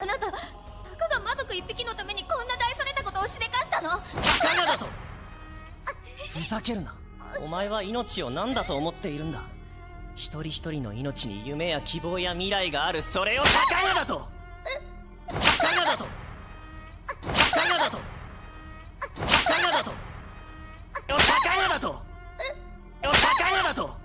あなたたかが魔族一匹のためにこんな大それたことをしでかしたの？たかがだと。ふざけるな。お前は命を何だと思っているんだ。一人一人の命に夢や希望や未来がある。それをたかがだと。たかがだと。たかがだと。たかがだと。たかがだと。たかがだと。